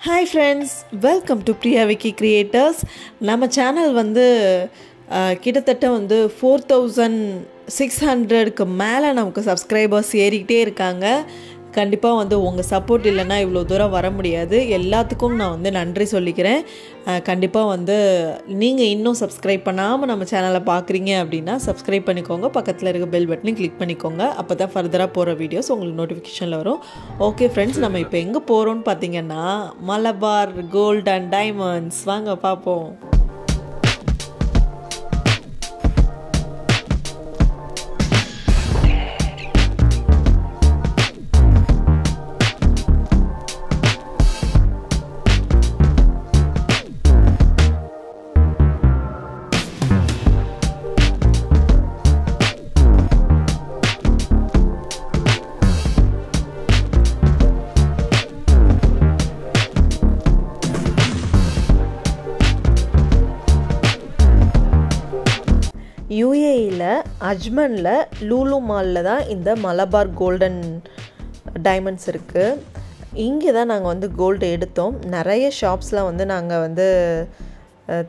Hi friends welcome to Priya Vicky creators நம்ம channel வந்து கிட்டத்தட்ட வந்து ஃபோர் தௌசண்ட் சிக்ஸ் ஹண்ட்ரடுக்கு மேலே நமக்கு சப்ஸ்கிரைபர்ஸ் ஏறிக்கிட்டே இருக்காங்க. கண்டிப்பாக வந்து உங்கள் சப்போர்ட் இல்லைன்னா இவ்வளோ தூரம் வர முடியாது. எல்லாத்துக்கும் நான் வந்து நன்றி சொல்லிக்கிறேன். கண்டிப்பாக வந்து நீங்கள் இன்னும் சப்ஸ்கிரைப் பண்ணாமல் நம்ம சேனலை பார்க்குறீங்க அப்படின்னா சப்ஸ்கிரைப் பண்ணிக்கோங்க. பக்கத்தில் இருக்க பெல் பட்டனையும் கிளிக் பண்ணிக்கோங்க. அப்போ தான் ஃபர்தராக போகிற வீடியோஸ் உங்களுக்கு நோட்டிஃபிகேஷனில் வரும். ஓகே ஃப்ரெண்ட்ஸ் நம்ம இப்போ எங்கே போகிறோம்னு பார்த்தீங்கன்னா மலபார் கோல்ட் அண்ட் டைமண்ட்ஸ் வாங்க பார்ப்போம் அஜ்மனில் லூலு மாலில் தான் இந்த மலபார் கோல்டன் டைமண்ட்ஸ் இருக்குது இங்கே தான் நாங்கள் வந்து கோல்டு எடுத்தோம். நிறைய ஷாப்ஸில் வந்து நாங்கள் வந்து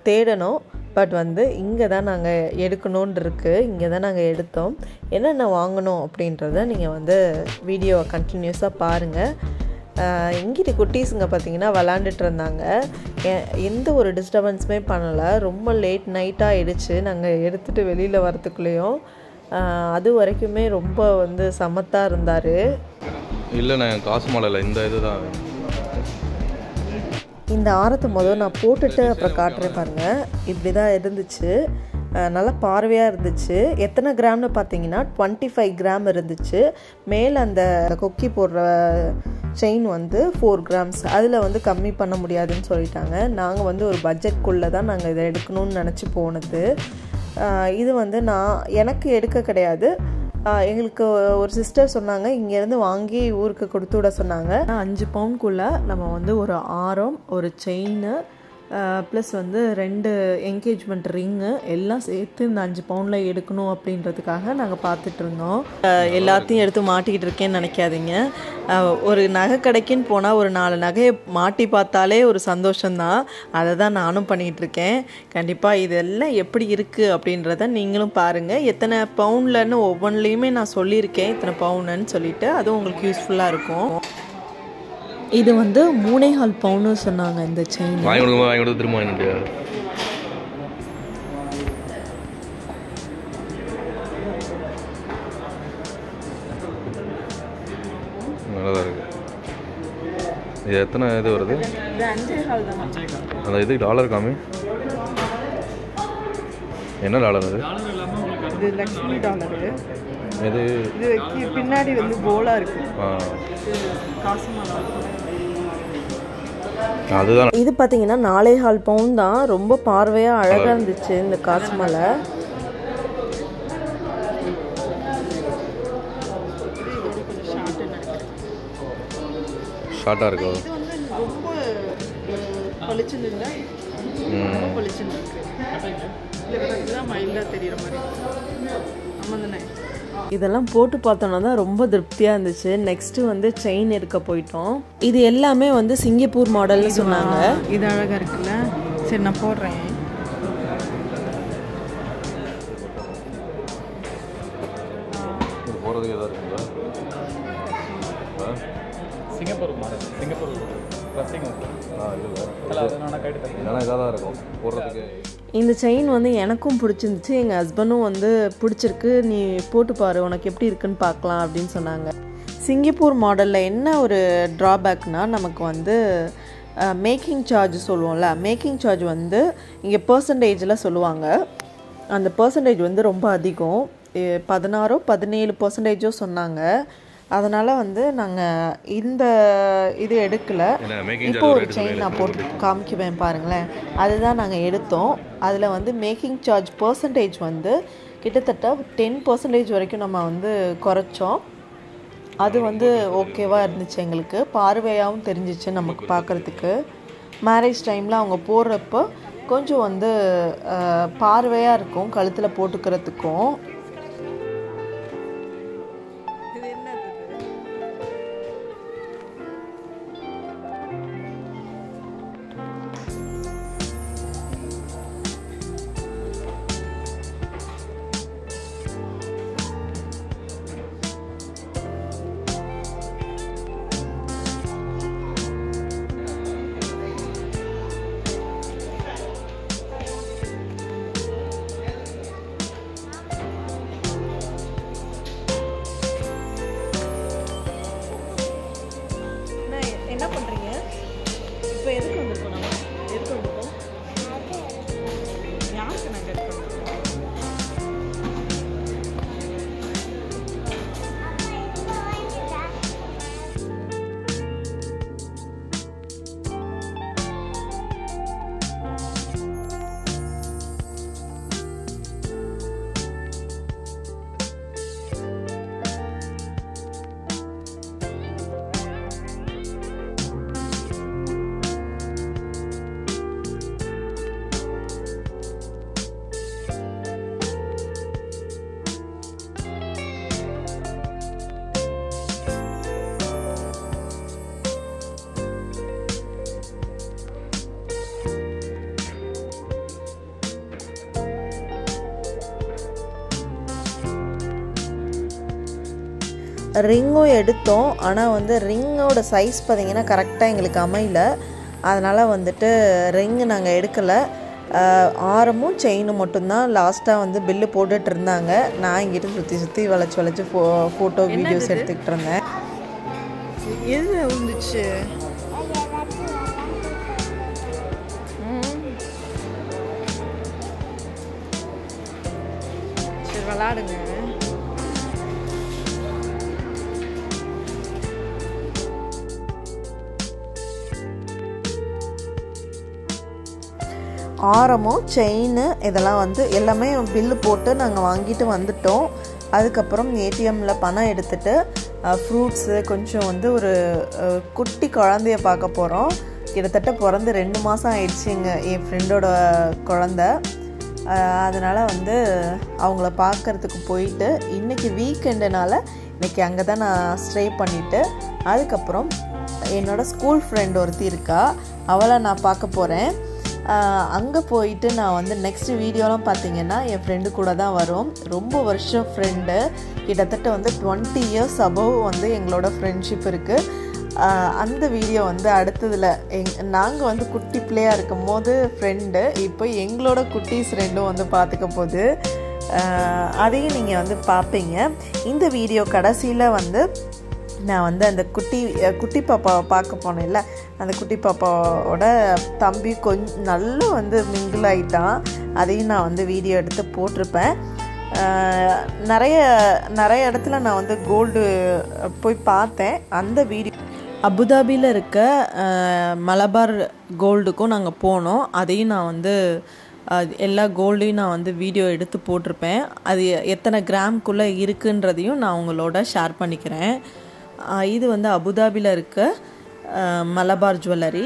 தேடணும். பட் வந்து இங்கே தான் நாங்கள் எடுக்கணுன்னு இருக்குது இங்கே தான் நாங்கள் எடுத்தோம். என்னென்ன வாங்கணும் அப்படின்றத நீங்கள் வந்து வீடியோவை கண்டினியூஸாக பாருங்கள் இங்கிட்டு குட்டீஸுங்க பார்த்தீங்கன்னா விளாண்டுட்டு இருந்தாங்க எந்த ஒரு டிஸ்டர்பன்ஸுமே பண்ணலை. ரொம்ப லேட் நைட்டாக ஆயிடுச்சு. நாங்கள் எடுத்துகிட்டு வெளியில் வரத்துக்குள்ளேயும் அது வரைக்குமே ரொம்ப வந்து சமத்தாக இருந்தார். இல்லைண்ணே காசு மாலையில் இந்த இதுதான். இந்த ஆரத்தை முதல் நான் போட்டுட்டு அப்புறம் காட்டுறேன் பாருங்கள் இப்படி தான் இருந்துச்சு. நல்லா பார்வையாக இருந்துச்சு. எத்தனை கிராம்னு பார்த்தீங்கன்னா டுவெண்ட்டி ஃபைவ் கிராம் இருந்துச்சு. மேலே அந்த கொக்கி போடுற செயின் வந்து ஃபோர் கிராம்ஸ் அதில் வந்து கம்மி பண்ண முடியாதுன்னு சொல்லிட்டாங்க. நாங்கள் வந்து ஒரு பட்ஜெட்குள்ளே தான் நாங்கள் இதை எடுக்கணும்னு நினச்சி போனது. இது வந்து நான் எனக்கு எடுக்க கிடையாது. எங்களுக்கு ஒரு சிஸ்டர் சொன்னாங்க இங்கேருந்து வாங்கி ஊருக்கு கொடுத்து விட சொன்னாங்க. அஞ்சு பவுன்குள்ளே நம்ம வந்து ஒரு ஆரம் ஒரு செயின் ப்ளஸ் வந்து ரெண்டு என்கேஜ்மெண்ட் ரிங்கு எல்லாம் சேர்த்து இந்த அஞ்சு பவுனில் எடுக்கணும் அப்படின்றதுக்காக நாங்கள் பார்த்துட்டு இருந்தோம். எல்லாத்தையும் எடுத்து மாட்டிக்கிட்டு இருக்கேன்னு நினைக்காதீங்க. ஒரு நகை கடைக்குன்னு போனால் ஒரு நாலு நகையை மாட்டி பார்த்தாலே ஒரு சந்தோஷம்தான். அதை தான் நானும் பண்ணிகிட்டு இருக்கேன். கண்டிப்பாக இதெல்லாம் எப்படி இருக்குது அப்படின்றத நீங்களும் பாருங்கள் எத்தனை பவுன்லன்னு ஒவ்வொன்றுலேயுமே நான் சொல்லியிருக்கேன். இத்தனை பவுனுன்னு சொல்லிட்டு அதுவும் உங்களுக்கு யூஸ்ஃபுல்லாக இருக்கும். இது வந்து மூணே கால் பவுன்னு சொன்னாங்க இந்த செயின் வாங்கி கொடுக்கும்போது வாங்கி கொடுத்து திரும்ப வாங்கி முடியாது நல்லா தான் இருக்கு. இது எத்தனை இது வருது? அந்த இது டாலர் காமி? என்ன டாலர் அது? இது லக்ஷ்மி டாலரு இது இது பின்னாடி வந்து கோலா இருக்கு. காசு அதுதான். இது பார்த்தீங்கன்னா நாலே கால் பவுன் தான். ரொம்ப பார்வையாக அழகாக இருந்துச்சு இந்த காசு மலை. ஷார்ட்டாக இருக்கும் இது வந்து ரொம்ப பளிச்சுன்னு இல்லை ரொம்ப பளிச்சுன்னு இருக்கு. இதெல்லாம் போட்டு பார்த்தோன்னா தான் ரொம்ப திருப்தியாக இருந்துச்சு. நெக்ஸ்ட்டு வந்து செயின் எடுக்க போயிட்டோம். இது எல்லாமே வந்து சிங்கப்பூர் மாடல்னு சொன்னாங்க. இது அழகாக இருக்குல்ல? சரி நான் போடுறேன். சிங்கப்பூர் மாடல் சிங்கப்பூர் ட்ரெஸ்ஸிங் இல்லை. இல்லை ஏன்னா இதாக தான் இருக்கும். போடுறதுக்கு இந்த செயின் வந்து எனக்கும் பிடிச்சிருந்துச்சு எங்கள் ஹஸ்பண்டும் வந்து பிடிச்சிருக்கு. நீ போட்டு பாரு உனக்கு எப்படி இருக்குன்னு பார்க்கலாம் அப்படின்னு சொன்னாங்க. சிங்கப்பூர் மாடலில் என்ன ஒரு ட்ராபேக்னால் நமக்கு வந்து மேக்கிங் சார்ஜ் சொல்லுவோம்ல மேக்கிங் சார்ஜ் வந்து இங்கே பர்சன்டேஜில் சொல்லுவாங்க. அந்த பர்சன்டேஜ் வந்து ரொம்ப அதிகம். பதினாறோ பதினேழு பர்சன்டேஜோ சொன்னாங்க. அதனால் வந்து நாங்கள் இந்த இது எடுக்கலை. இப்போ ஒரு செயின் நான் போட்டு காமிக்குவேன் பாருங்களேன். அதுதான் நாங்கள் எடுத்தோம். அதில் வந்து மேக்கிங் சார்ஜ் பர்சன்டேஜ் வந்து கிட்டத்தட்ட டென் பர்சன்டேஜ் வரைக்கும் நம்ம வந்து குறைச்சோம். அது வந்து ஓகேவாக இருந்துச்சு எங்களுக்கு. பார்வையாகவும் தெரிஞ்சிச்சு நமக்கு பார்க்குறதுக்கு. மேரேஜ் டைமில் அவங்க போடுறப்போ கொஞ்சம் வந்து பார்வையாக இருக்கும் கழுத்தில் போட்டுக்கிறதுக்கும். என்ன பண்ணுறீங்க இப்போ எதுக்கு ரிங்கும் எடுத்தோம். ஆனால் வந்து ரிங்கோட சைஸ் பார்த்தீங்கன்னா கரெக்டாக எங்களுக்கு அமையல. அதனால் வந்துட்டு ரிங்கு நாங்கள் எடுக்கலை. ஆரமும் செயினும் மட்டும்தான். லாஸ்ட்டாக வந்து பில்லு போட்டுட்டு இருந்தாங்க. நான் இங்கிட்டு சுற்றி சுற்றி வளைச்சி வளைச்சி ஃபோ ஃபோட்டோ வீடியோஸ் எடுத்துக்கிட்டு இருந்தேன். எது வந்துச்சு? விளாடுங்க. ஆரமும் செயின் இதெல்லாம் வந்து எல்லாமே பில்லு போட்டு நாங்கள் வாங்கிட்டு வந்துட்டோம். அதுக்கப்புறம் ஏடிஎம்மில் பணம் எடுத்துட்டு ஃப்ரூட்ஸு கொஞ்சம் வந்து ஒரு குட்டி குழந்தைய பார்க்க போகிறோம் கிட்டத்தட்ட பிறந்து ரெண்டு மாதம் ஆயிடுச்சுங்க என் ஃப்ரெண்டோட குழந்த. அதனால் வந்து அவங்கள பார்க்கறதுக்கு போயிட்டு இன்றைக்கி வீக்கெண்டுனால இன்றைக்கி அங்கே தான் நான் ஸ்டே பண்ணிவிட்டு அதுக்கப்புறம் என்னோட ஸ்கூல் ஃப்ரெண்ட் ஒருத்தி இருக்கா அவளை நான் பார்க்க போகிறேன் அங்கே போயிட்டு நான் வந்து நெக்ஸ்ட் வீடியோலாம் பார்த்தீங்கன்னா என் ஃப்ரெண்டு கூட தான் வரும். ரொம்ப வருஷம் ஃப்ரெண்டு கிட்டத்தட்ட வந்து டுவெண்ட்டி இயர்ஸ் அபவ் வந்து எங்களோட ஃப்ரெண்ட்ஷிப் இருக்குது அந்த வீடியோ வந்து அடுத்ததில் எங் நாங்கள் வந்து குட்டி பிள்ளையாக இருக்கும் போது ஃப்ரெண்டு இப்போ எங்களோட குட்டீஸ் ரெண்டும் வந்து பார்த்துக்க போது அதையும் நீங்கள் வந்து பார்ப்பீங்க இந்த வீடியோ கடைசியில் வந்து நான் வந்து அந்த குட்டி குட்டி பாப்பாவை பார்க்க போனேன்ல. அந்த குட்டி பாப்பாவோட தம்பி கொஞ்சம் நல்லா வந்து மிங்கிள் ஆகிட்டான் அதையும் நான் வந்து வீடியோ எடுத்து போட்டிருப்பேன். நிறைய நிறைய இடத்துல நான் வந்து கோல்டு போய் பார்த்தேன். அந்த வீடியோ அபுதாபியில் இருக்க மலபார் கோல்டுக்கும் நாங்கள் போனோம். அதையும் நான் வந்து அது எல்லா கோல்டையும் நான் வந்து வீடியோ எடுத்து போட்டிருப்பேன். அது எத்தனை கிராம்குள்ளே இருக்குன்றதையும் நான் உங்களோட ஷேர் பண்ணிக்கிறேன். இது வந்து அபுதாபியில் இருக்க மலபார் ஜுவல்லரி.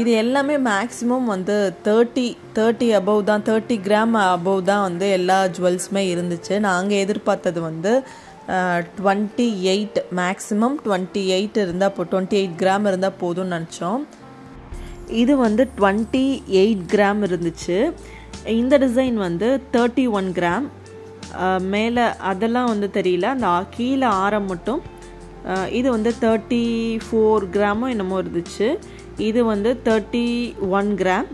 இது எல்லாமே மேக்ஸிமம் வந்து தேர்ட்டி தேர்ட்டி அபவ் தான் தேர்ட்டி கிராம் அபவ் தான் வந்து எல்லா ஜுவல்ஸுமே இருந்துச்சு. நாங்கள் எதிர்பார்த்தது வந்து twenty eight maximum twenty eight இருந்தால் போ டுவெண்ட்டி எயிட் கிராம் இருந்தால் போதும்னு நினச்சோம். இது வந்து டுவெண்ட்டி எயிட் கிராம் இருந்துச்சு. இந்த டிசைன் வந்து தேர்ட்டி ஒன் கிராம் மேலே அதெல்லாம் வந்து தெரியல. அந்த கீழே ஆரம் மட்டும் இது வந்து தேர்ட்டி ஃபோர் கிராமோ என்னமோ இருந்துச்சு. இது வந்து தேர்ட்டி ஒன் கிராம்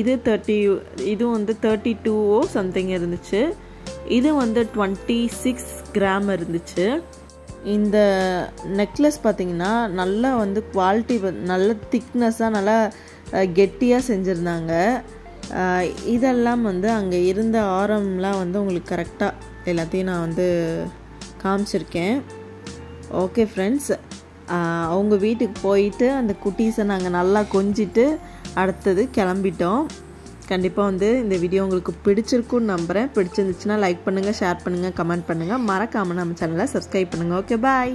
இது தேர்ட்டி இது வந்து தேர்ட்டி டூவோ சம்திங் இருந்துச்சு. இது வந்து டுவெண்ட்டி சிக்ஸ் கிராம் இருந்துச்சு. இந்த நெக்லஸ் பார்த்தீங்கன்னா நல்லா வந்து குவாலிட்டி நல்ல திக்னஸாக நல்லா கெட்டியாக செஞ்சுருந்தாங்க. இதெல்லாம் வந்து அங்கே இருந்த ஆரம்லாம் வந்து உங்களுக்கு கரெக்டாக எல்லாத்தையும் நான் வந்து காமிச்சிருக்கேன். ஓகே ஃப்ரெண்ட்ஸ் அவங்க வீட்டுக்கு போயிட்டு அந்த குட்டீஸை நாங்கள் நல்லா கொஞ்சிட்டு அடுத்தது கிளம்பிட்டோம். கண்டிப்பாக வந்து இந்த வீடியோ உங்களுக்கு பிடிச்சிருக்குன்னு நம்புகிறேன் பிடிச்சிருந்துச்சுன்னா லைக் பண்ணுங்கள் ஷேர் பண்ணுங்கள் கமெண்ட் பண்ணுங்கள் மறக்காமல் நம்ம சேனலை சப்ஸ்கிரைப் பண்ணுங்கள் ஓகே பாய்